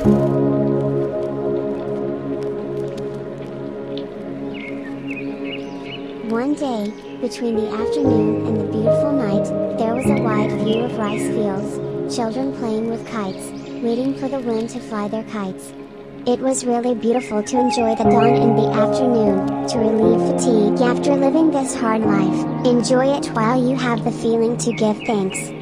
One day, between the afternoon and the beautiful night, there was a wide view of rice fields, children playing with kites, waiting for the wind to fly their kites. It was really beautiful to enjoy the dawn and the afternoon, to relieve fatigue after living this hard life. Enjoy it while you have the feeling to give thanks.